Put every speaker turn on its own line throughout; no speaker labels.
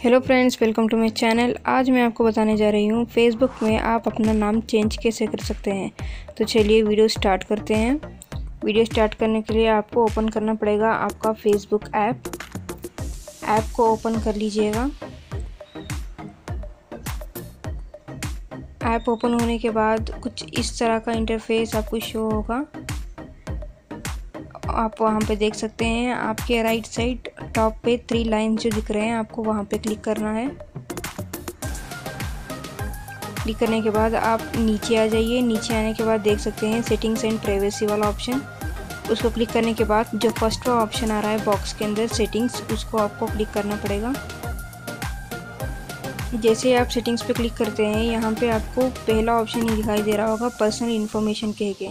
Hello friends welcome to my channel आज मैं आपको बताने जा रही हूँ फेसबुक में आप अपना नाम चेंज कैसे कर सकते हैं? तो चलिए वीडियो स्टार्ट करते हैं। वीडियो स्टार्ट करने के लिए आपको ओपन करना पड़ेगा आपका फेसबुक ऐप ऐप को ओपन कर लीजिएगा। ऐप ओपन होने के बाद कुछ इस तरह का इंटरफेस आपको शो होगा। आप वहाँ पे देख सकते हैं। आपके राइट साइड टॉप पे थ्री लाइन जो दिख रहे हैं, आपको वहाँ पे क्लिक करना है। क्लिक करने के बाद आप नीचे आ जाइए। नीचे आने के बाद देख सकते हैं सेटिंग्स एंड प्राइवेसी वाला ऑप्शन उसको क्लिक करने के बाद जो फ़र्स्ट वाला ऑप्शन आ रहा है बॉक्स के अंदर सेटिंग्स उसको आपको क्लिक करना पड़ेगा। जैसे आप सेटिंग्स पे क्लिक करते हैं, यहाँ पे आपको पहला ऑप्शन ही दिखाई दे रहा होगा पर्सनल इन्फॉर्मेशन कह के।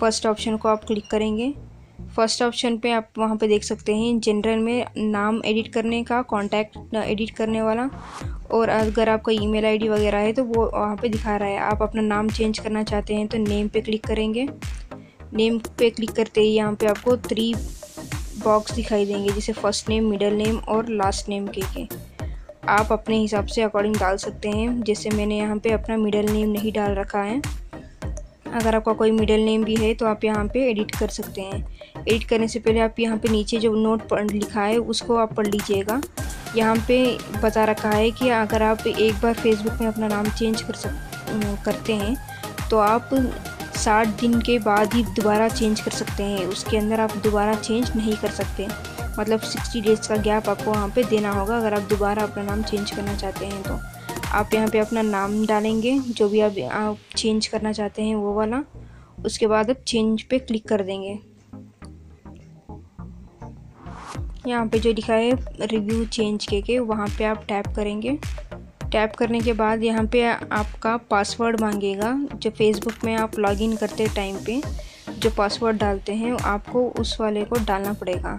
फ़र्स्ट ऑप्शन को आप क्लिक करेंगे। फ़र्स्ट ऑप्शन पे आप वहाँ पे देख सकते हैं जनरल में नाम एडिट करने का कॉन्टैक्ट एडिट करने वाला। और अगर आपका ईमेल आईडी वगैरह है तो वो वहाँ पे दिखा रहा है। आप अपना नाम चेंज करना चाहते हैं तो नेम पे क्लिक करेंगे। नेम पे क्लिक करते ही यहाँ पे आपको थ्री बॉक्स दिखाई देंगे, जैसे फ़र्स्ट नेम मिडल नेम और लास्ट नेम के के। आप अपने हिसाब से अकॉर्डिंग डाल सकते हैं। जैसे मैंने यहाँ पे अपना मिडल नेम नहीं डाल रखा है। अगर आपका कोई मिडल नेम भी है तो आप यहाँ पे एडिट कर सकते हैं। एडिट करने से पहले आप यहाँ पे नीचे जो नोट पढ़ लिखा है, उसको आप पढ़ लीजिएगा। यहाँ पे बता रखा है कि अगर आप एक बार फेसबुक में अपना नाम चेंज कर सक करते हैं तो आप साठ दिन के बाद ही दोबारा चेंज कर सकते हैं। उसके अंदर आप दोबारा चेंज नहीं कर सकते। मतलब सिक्सटी डेज़ का गैप आपको वहाँ पे देना होगा, अगर आप दोबारा अपना नाम चेंज करना चाहते हैं तो। आप यहाँ पे अपना नाम डालेंगे जो भी आप, आप चेंज करना चाहते हैं वो वाला उसके बाद आप चेंज पे क्लिक कर देंगे। यहाँ पे जो लिखा है रिव्यू चेंज के के वहाँ पे आप टैप करेंगे। टैप करने के बाद यहाँ पे आपका पासवर्ड मांगेगा जो फेसबुक में आप लॉगिन करते टाइम पे जो पासवर्ड डालते हैं आपको उस वाले को डालना पड़ेगा।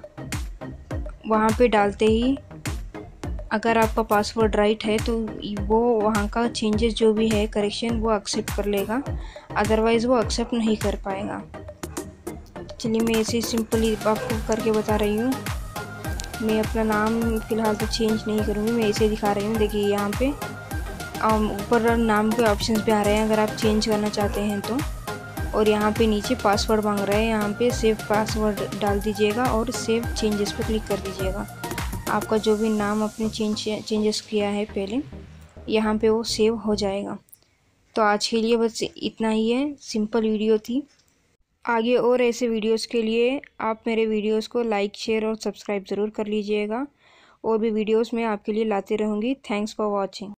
वहाँ पे डालते ही अगर आपका पासवर्ड राइट है तो वो वहाँ का चेंजेस जो भी है करेक्शन वो एक्सेप्ट कर लेगा। अदरवाइज़ वो एक्सेप्ट नहीं कर पाएगा। चलिए मैं ऐसे सिंपली आपको करके बता रही हूँ। मैं अपना नाम फ़िलहाल तो चेंज नहीं करूँगी, मैं ऐसे दिखा रही हूँ। देखिए यहाँ पे ऊपर नाम के ऑप्शंस भी आ रहे हैं, अगर आप चेंज करना चाहते हैं तो। और यहाँ पे नीचे पासवर्ड मांग रहा है, यहाँ पे सेव पासवर्ड डाल दीजिएगा और सेव चेंजेस पर क्लिक कर दीजिएगा। आपका जो भी नाम अपने चेंज चेंजेस किया है पहले, यहाँ पे वो सेव हो जाएगा। तो आज के लिए बस इतना ही है। सिंपल वीडियो थी। आगे और ऐसे वीडियोस के लिए आप मेरे वीडियोस को लाइक शेयर और सब्सक्राइब ज़रूर कर लीजिएगा। और भी वीडियोस मैं आपके लिए लाते रहूँगी। Thanks for watching